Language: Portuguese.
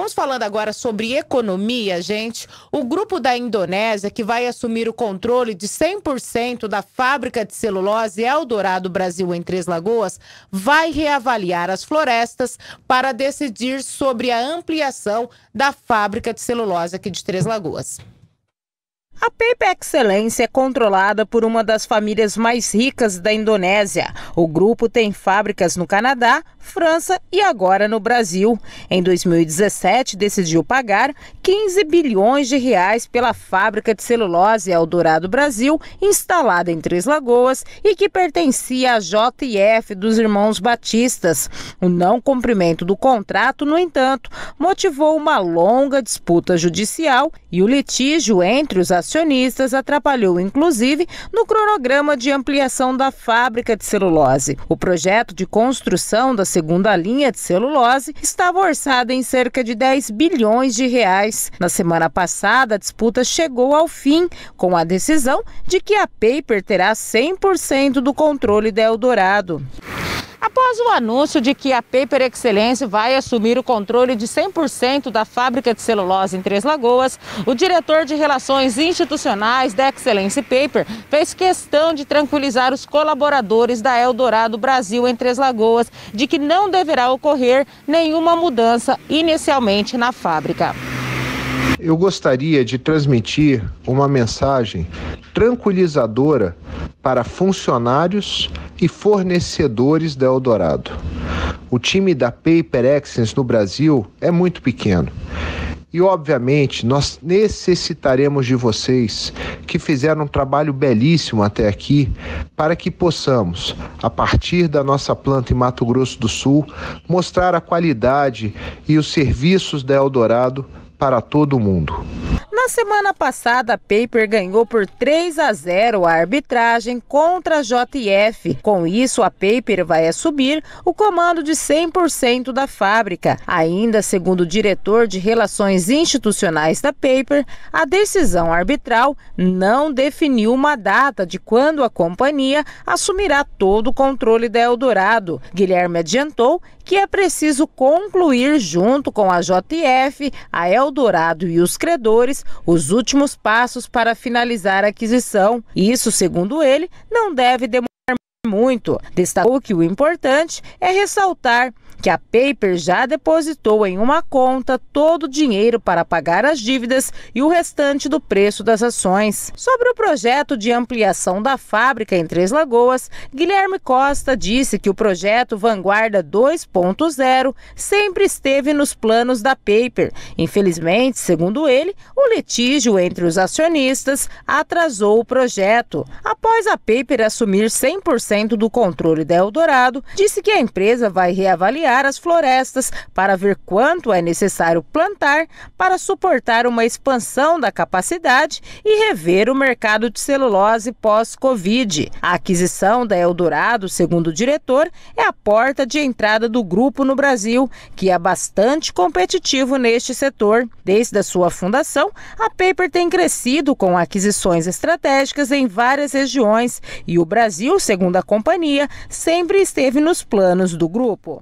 Vamos falando agora sobre economia, gente. O grupo da Indonésia, que vai assumir o controle de 100% da fábrica de celulose Eldorado Brasil em Três Lagoas, vai reavaliar as florestas para decidir sobre a ampliação da fábrica de celulose aqui de Três Lagoas. A Paper Excelência é controlada por uma das famílias mais ricas da Indonésia. O grupo tem fábricas no Canadá, França e agora no Brasil. Em 2017, decidiu pagar 15 bilhões de reais pela fábrica de celulose Eldorado Brasil, instalada em Três Lagoas e que pertencia à JF dos irmãos Batistas. O não cumprimento do contrato, no entanto, motivou uma longa disputa judicial e o litígio entre os acionistas atrapalhou, inclusive, no cronograma de ampliação da fábrica de celulose. O projeto de construção da segunda linha de celulose estava orçado em cerca de 10 bilhões de reais. Na semana passada, a disputa chegou ao fim com a decisão de que a Paper terá 100% do controle da Eldorado. Após o anúncio de que a Paper Excellence vai assumir o controle de 100% da fábrica de celulose em Três Lagoas, o diretor de Relações Institucionais da Excellence Paper fez questão de tranquilizar os colaboradores da Eldorado Brasil em Três Lagoas de que não deverá ocorrer nenhuma mudança inicialmente na fábrica. Eu gostaria de transmitir uma mensagem tranquilizadora para funcionários e fornecedores da Eldorado. O time da Paper Excellence no Brasil é muito pequeno. E, obviamente, nós necessitaremos de vocês que fizeram um trabalho belíssimo até aqui para que possamos, a partir da nossa planta em Mato Grosso do Sul, mostrar a qualidade e os serviços da Eldorado para todo mundo. Na semana passada, a Paper ganhou por 3 a 0 a arbitragem contra a JF. Com isso, a Paper vai assumir o comando de 100% da fábrica. Ainda segundo o diretor de Relações Institucionais da Paper, a decisão arbitral não definiu uma data de quando a companhia assumirá todo o controle da Eldorado. Guilherme adiantou que é preciso concluir junto com a JF, a Eldorado e os credores os últimos passos para finalizar a aquisição. Isso, segundo ele, não deve demorar muito. Destacou que o importante é ressaltar que a Paper já depositou em uma conta todo o dinheiro para pagar as dívidas e o restante do preço das ações. Sobre o projeto de ampliação da fábrica em Três Lagoas, Guilherme Costa disse que o projeto Vanguarda 2.0 sempre esteve nos planos da Paper. Infelizmente, segundo ele, o litígio entre os acionistas atrasou o projeto. Após a Paper assumir 100% do controle da Eldorado, disse que a empresa vai reavaliar as florestas para ver quanto é necessário plantar para suportar uma expansão da capacidade e rever o mercado de celulose pós-Covid. A aquisição da Eldorado, segundo o diretor, é a porta de entrada do grupo no Brasil, que é bastante competitivo neste setor. Desde a sua fundação, a Paper tem crescido com aquisições estratégicas em várias regiões e o Brasil, segundo a companhia, sempre esteve nos planos do grupo.